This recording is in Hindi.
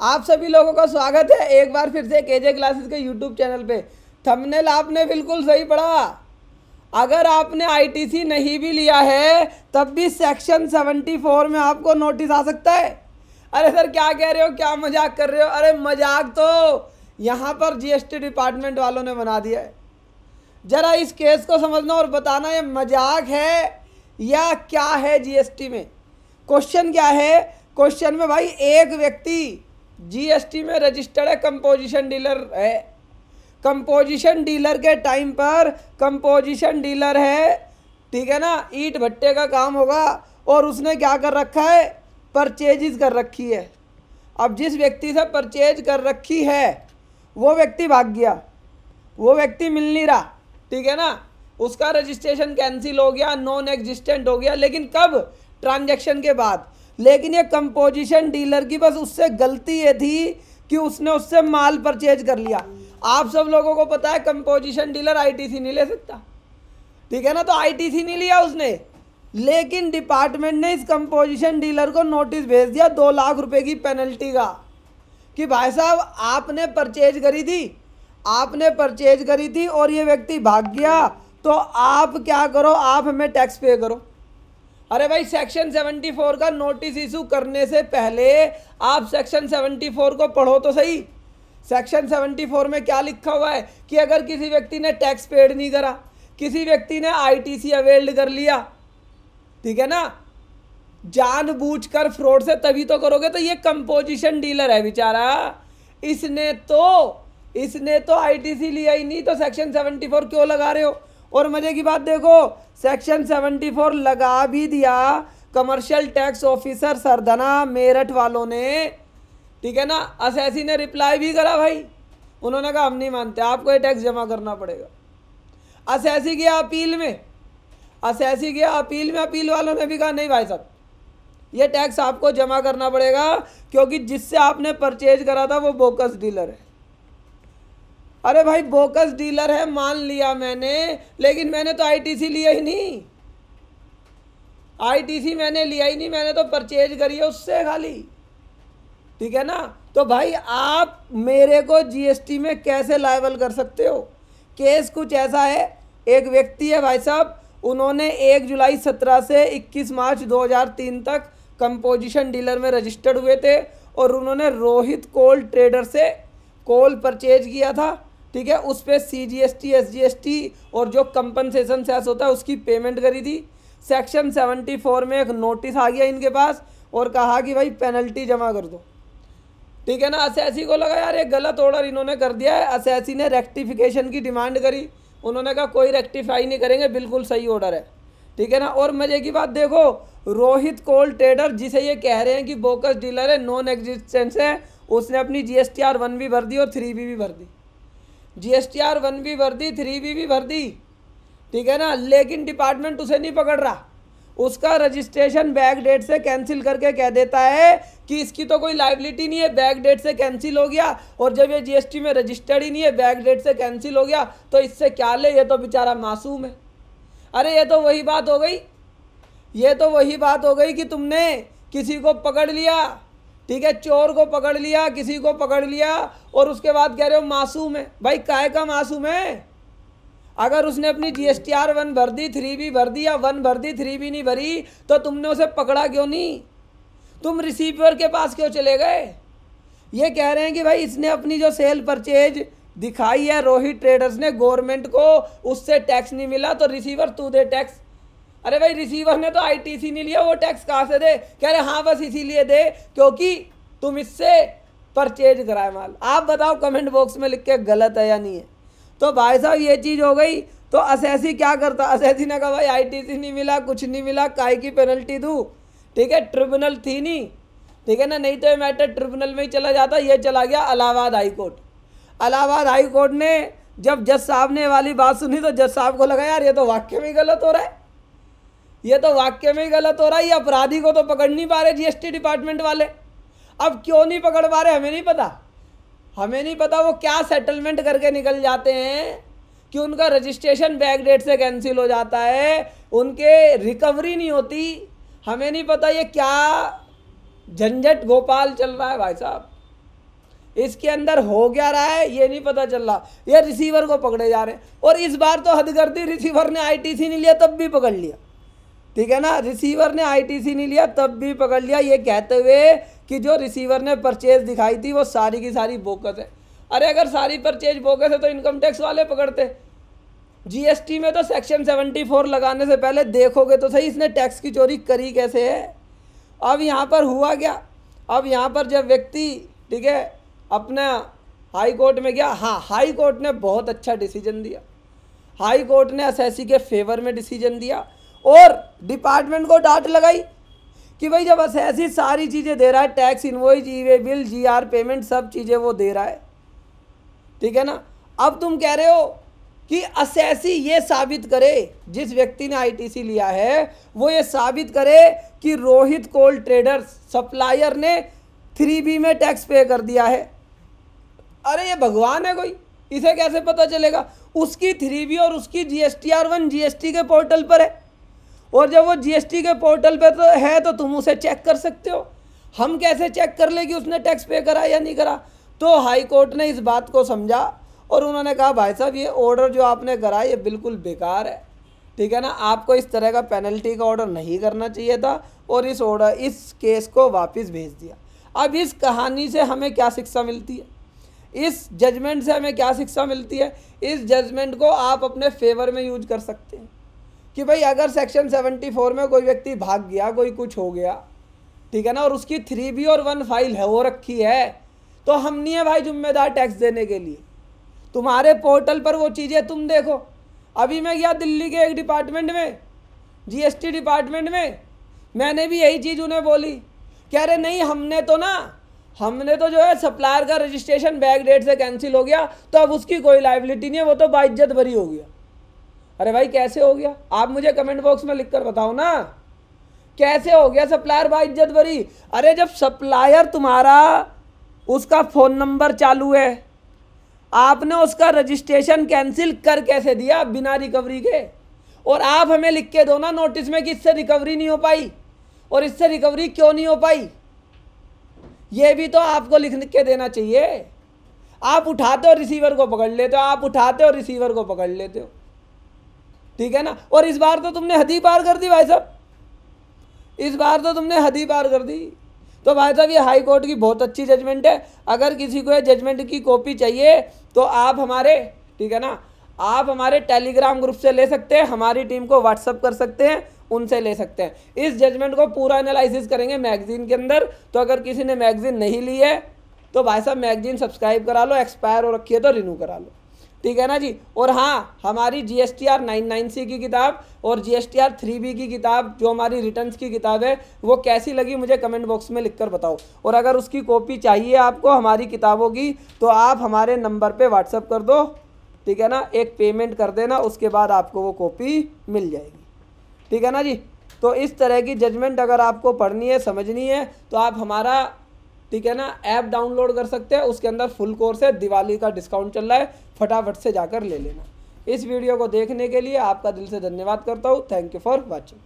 आप सभी लोगों का स्वागत है एक बार फिर से केजे क्लासेस के यूट्यूब चैनल पे। थंबनेल आपने बिल्कुल सही पढ़ा। अगर आपने आईटीसी नहीं भी लिया है, तब भी सेक्शन 74 में आपको नोटिस आ सकता है। अरे सर, क्या कह रहे हो? क्या मज़ाक कर रहे हो? अरे मज़ाक तो यहाँ पर जीएसटी डिपार्टमेंट वालों ने बना दिया है। जरा इस केस को समझना और बताना, ये मज़ाक है या क्या है जीएसटी में? क्वेश्चन क्या है? क्वेश्चन में भाई एक व्यक्ति जीएसटी में रजिस्टर्ड है कंपोजिशन डीलर है। कंपोजिशन डीलर के टाइम पर कंपोजिशन डीलर है। ठीक है ना? ईट भट्टे का काम होगा और उसने क्या कर रखा है? परचेजिज कर रखी है। अब जिस व्यक्ति से परचेज कर रखी है, वो व्यक्ति भाग गया। वो व्यक्ति मिल नहीं रहा। ठीक है ना? उसका रजिस्ट्रेशन कैंसिल हो गया नॉन एग्जिस्टेंट हो गया। लेकिन कब? ट्रांजैक्शन के बाद। लेकिन ये कंपोजिशन डीलर की बस उससे गलती ये थी कि उसने उससे माल परचेज कर लिया। आप सब लोगों को पता है कंपोजिशन डीलर आईटीसी नहीं ले सकता। ठीक है ना? तो आईटीसी नहीं लिया उसने। लेकिन डिपार्टमेंट ने इस कंपोजिशन डीलर को नोटिस भेज दिया दो लाख रुपए की पेनल्टी का। कि भाई साहब, आपने परचेज करी थी, आपने परचेज करी थी और ये व्यक्ति भाग गया तो आप क्या करो? आप हमें टैक्स पे करो। अरे भाई सेक्शन 74 का नोटिस इशू करने से पहले आप सेक्शन 74 को पढ़ो तो सही। सेक्शन 74 में क्या लिखा हुआ है कि अगर किसी व्यक्ति ने टैक्स पेड नहीं करा, किसी व्यक्ति ने आईटीसी अवेल्ड कर लिया, ठीक है ना? जानबूझकर फ्रॉड से तभी तो करोगे तो ये कंपोजिशन डीलर है बेचारा। इसने तो इसने तो आईटीसी लिया ही नहीं तो सेक्शन 74 क्यों लगा रहे हो? और मज़े की बात देखो सेक्शन 74 लगा भी दिया commercial tax officer Sardhana Meerut वालों ने। ठीक है ना? असैसी ने रिप्लाई भी करा भाई। उन्होंने कहा, हम नहीं मानते, आपको ये टैक्स जमा करना पड़ेगा। असैसी गया अपील में, असैसी गया अपील में अपील वालों ने भी कहा, नहीं भाई साहब, ये टैक्स आपको जमा करना पड़ेगा, क्योंकि जिससे आपने परचेज करा था वो बोकस डीलर है। अरे भाई बोकस डीलर है, मान लिया मैंने, लेकिन मैंने तो आईटीसी लिया ही नहीं। आईटीसी मैंने लिया ही नहीं, मैंने तो परचेज करी है उससे खाली। ठीक है ना? तो भाई, आप मेरे को जीएसटी में कैसे लाइबल कर सकते हो? केस कुछ ऐसा है, एक व्यक्ति है भाई साहब, उन्होंने एक जुलाई सत्रह से इक्कीस मार्च 2003 तक कंपोजिशन डीलर में रजिस्टर्ड हुए थे, और उन्होंने रोहित कोल ट्रेडर से कोल परचेज किया था। ठीक है, उस पर C G S T S G S T और जो कंपनसेशन सेस होता है, उसकी पेमेंट करी थी। सेक्शन सेवेंटी फोर में एक नोटिस आ गया इनके पास और कहा कि भाई पेनल्टी जमा कर दो। ठीक है ना असैसी को लगा, यार, ये गलत ऑर्डर इन्होंने कर दिया है। असैसी ने रेक्टिफिकेशन की डिमांड करी। उन्होंने कहा, कोई रेक्टिफाई नहीं करेंगे, बिल्कुल सही ऑर्डर है। ठीक है ना, और मज़े की बात देखो, रोहित कोल ट्रेडर जिसे ये कह रहे हैं कि बोकस डीलर है नॉन एग्जिस्टेंस है, उसने अपनी G S T R one भी भर दी और थ्री बी भी भर दी। G S T R one भी भर दी थ्री बी भी भर दी ठीक है ना? लेकिन डिपार्टमेंट उसे नहीं पकड़ रहा। उसका रजिस्ट्रेशन बैक डेट से कैंसिल करके कह देता है कि इसकी तो कोई लाइबिलिटी नहीं है। बैक डेट से कैंसिल हो गया और जब ये जीएसटी में रजिस्टर्ड ही नहीं है बैक डेट से कैंसिल हो गया तो इससे क्या ले? ये तो बेचारा मासूम है। अरे, ये तो वही बात हो गई। ये तो वही बात हो गई कि तुमने किसी को पकड़ लिया। ठीक है, चोर को पकड़ लिया, किसी को पकड़ लिया, और उसके बाद कह रहे हो मासूम है। भाई, काय का मासूम है? अगर उसने अपनी G S T R one भर दी थ्री बी भर दी, या वन भर दी थ्री बी नहीं भरी तो तुमने उसे पकड़ा क्यों नहीं? तुम रिसीवर के पास क्यों चले गए? ये कह रहे हैं कि भाई, इसने अपनी जो सेल परचेज दिखाई है रोहित ट्रेडर्स ने गवर्नमेंट को, उससे टैक्स नहीं मिला तो रिसीवर तू दे टैक्स अरे भाई रिसीवर ने तो आईटीसी नहीं लिया, वो टैक्स कहाँ से दे? कह रहे हाँ बस इसीलिए दे, क्योंकि तुम इससे परचेज कराए माल। आप बताओ कमेंट बॉक्स में लिख के गलत है या नहीं है? तो भाई साहब, ये चीज़ हो गई। तो असैसी क्या करता? असैसी ने कहा, भाई आईटीसी नहीं मिला, कुछ नहीं मिला काय की पेनल्टी दूँ? ठीक है ट्रिब्यूनल थी नहीं। ठीक है ना, नहीं तो ये मैटर ट्रिब्यूनल में ही चला जाता, ये चला गया इलाहाबाद हाई कोर्ट इलाहाबाद ने जब जज साहब ने वाली बात सुनी तो जज साहब को लगा, यार, ये तो वाक्य में गलत हो रहा है। ये तो वाक्य में ही गलत हो रहा है, ये अपराधी को तो पकड़ नहीं पा रहे जीएसटी डिपार्टमेंट वाले। अब क्यों नहीं पकड़ पा रहे, हमें नहीं पता। हमें नहीं पता वो क्या सेटलमेंट करके निकल जाते हैं, कि उनका रजिस्ट्रेशन बैक डेट से कैंसिल हो जाता है, उनके रिकवरी नहीं होती। हमें नहीं पता ये क्या झंझट गोपाल चल रहा है भाई साहब। इसके अंदर हो क्या रहा है, ये नहीं पता चल रहा। ये रिसीवर को पकड़े जा रहे हैं। और इस बार तो हद कर दी रिसीवर ने आईटीसी नहीं लिया, तब भी पकड़ लिया। ठीक है ना? रिसीवर ने आईटीसी नहीं लिया, तब भी पकड़ लिया। ये कहते हुए कि जो रिसीवर ने परचेज दिखाई थी, वो सारी की सारी बोकस है। अरे, अगर सारी परचेज बोकस है तो इनकम टैक्स वाले पकड़ते। जीएसटी में तो सेक्शन सेवेंटी फोर लगाने से पहले देखोगे तो सही, इसने टैक्स की चोरी करी कैसे है? अब यहाँ पर हुआ क्या? अब यहाँ पर जब व्यक्ति, ठीक है, अपना हाई कोर्ट में गया हाँ हाई कोर्ट ने बहुत अच्छा डिसीज़न दिया। हाई कोर्ट ने एस के फेवर में डिसीज़न दिया। और डिपार्टमेंट को डांट लगाई कि भाई जब असेसी सारी चीज़ें दे रहा है, tax invoice e way bill G R payment सब चीज़ें वो दे रहा है। ठीक है ना? अब तुम कह रहे हो कि असेसी ये साबित करे, जिस व्यक्ति ने आईटीसी लिया है, वो ये साबित करे कि रोहित कोल्ड ट्रेडर्स सप्लायर ने थ्री बी में टैक्स पे कर दिया है। अरे ये भगवान है कोई। इसे कैसे पता चलेगा? उसकी थ्री बी और उसकी G S T R one G S T के पोर्टल पर है। और जब वो जीएसटी के पोर्टल पे तो है तो तुम उसे चेक कर सकते हो। हम कैसे चेक कर ले कि उसने टैक्स पे करा या नहीं करा? तो हाई कोर्ट ने इस बात को समझा और उन्होंने कहा, भाई साहब, ये ऑर्डर जो आपने करा, ये बिल्कुल बेकार है। ठीक है ना? आपको इस तरह का पेनल्टी का ऑर्डर नहीं करना चाहिए था और इस ऑर्डर इस केस को वापस भेज दिया। अब इस कहानी से हमें क्या शिक्षा मिलती है? इस जजमेंट से हमें क्या शिक्षा मिलती है? इस जजमेंट को आप अपने फेवर में यूज़ कर सकते हैं। कि भाई अगर सेक्शन सेवेंटी फोर में कोई व्यक्ति भाग गया, कोई कुछ हो गया, ठीक है ना, और उसकी थ्री बी और वन फ़ाइल है, वो रखी है तो हम नहीं है भाई जिम्मेदार टैक्स देने के लिए। तुम्हारे पोर्टल पर वो चीज़ें तुम देखो। अभी मैं गया दिल्ली के एक डिपार्टमेंट में जीएसटी डिपार्टमेंट में, मैंने भी यही चीज़ उन्हें बोली। कह रहे, नहीं, हमने तो ना, हमने तो जो है सप्लायर का रजिस्ट्रेशन बैक डेट से कैंसिल हो गया तो अब उसकी कोई लाइबिलिटी नहीं है, वो तो बाइज्जत भरी हो गया। अरे भाई, कैसे हो गया? आप मुझे कमेंट बॉक्स में लिख कर बताओ ना। कैसे हो गया सप्लायर भाई इज़्ज़त भरी? अरे जब सप्लायर तुम्हारा उसका फ़ोन नंबर चालू है, आपने उसका रजिस्ट्रेशन कैंसिल कर कैसे दिया बिना रिकवरी के? और आप हमें लिख के दो ना नोटिस में कि इससे रिकवरी नहीं हो पाई। और इससे रिकवरी क्यों नहीं हो पाई? ये भी तो आपको लिख के देना चाहिए। आप उठाते हो रिसीवर को पकड़ लेते हो, आप उठाते हो रिसीवर को पकड़ लेते हो। ठीक है ना? और इस बार तो तुमने हदी पार कर दी भाई साहब। इस बार तो तुमने हदी पार कर दी। तो भाई साहब, ये हाई कोर्ट की बहुत अच्छी जजमेंट है। अगर किसी को ये जजमेंट की कॉपी चाहिए तो आप हमारे, ठीक है ना? आप हमारे टेलीग्राम ग्रुप से ले सकते हैं, हमारी टीम को व्हाट्सअप कर सकते हैं, उनसे ले सकते हैं। इस जजमेंट को पूरा एनालिसिस करेंगे मैगजीन के अंदर। तो अगर किसी ने मैगजीन नहीं ली है तो भाई साहब मैगजीन सब्सक्राइब करा लो एक्सपायर हो रखी है तो रिन्यू करा लो। ठीक है ना जी? और हाँ हमारी G S T R nine nine C की किताब और G S T R three B की किताब, जो हमारी रिटर्न की किताब है, वो कैसी लगी मुझे कमेंट बॉक्स में लिख कर बताओ। और अगर उसकी कॉपी चाहिए आपको हमारी किताबों की तो आप हमारे नंबर पे व्हाट्सअप कर दो, ठीक है ना? एक पेमेंट कर देना, उसके बाद आपको वो कॉपी मिल जाएगी। ठीक है ना जी? तो इस तरह की जजमेंट अगर आपको पढ़नी है, समझनी है तो आप हमारा ठीक है ना? ऐप डाउनलोड कर सकते हैं, उसके अंदर फुल कोर्स है, दिवाली का डिस्काउंट चल रहा है, फटाफट से जाकर ले लेना। इस वीडियो को देखने के लिए आपका दिल से धन्यवाद करता हूँ। Thank you for watching